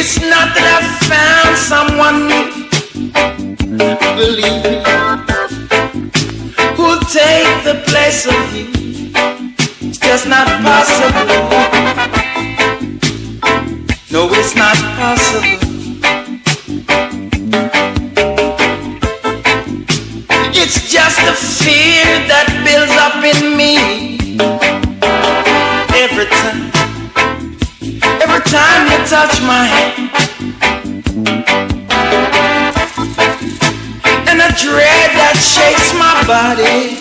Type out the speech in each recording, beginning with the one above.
It's not that I found someone, believe me, who'll take the place of you. It's just not possible. No, it's not possible. Every time you touch my And a dread that shakes my body.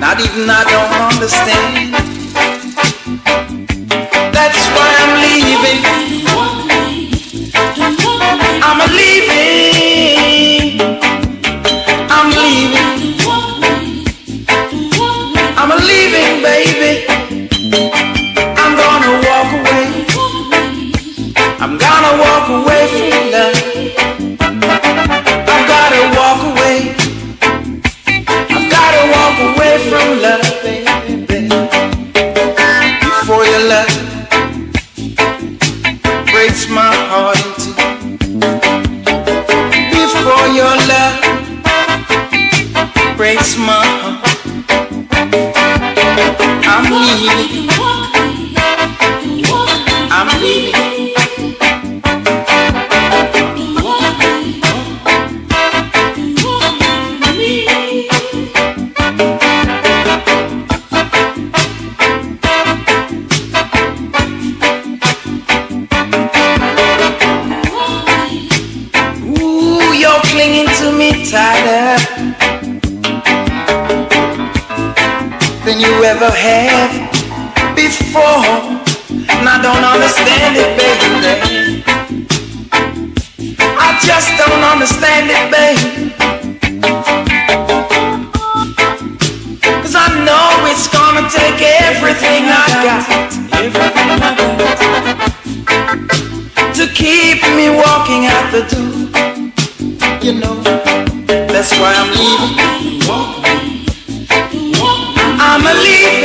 Not even I don't understand. breaks my heart. I'm leaving. I'm leaving. than you ever have before. And I don't understand it, baby. I just don't understand it, baby. Cause I know it's gonna take everything I got to keep me walking out the door. You know, that's why I'm leaving believe